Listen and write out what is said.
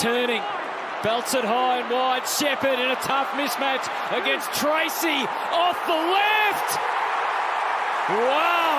turning. Belts it high and wide. Shepherd in a tough mismatch against Tracy off the left. Wow.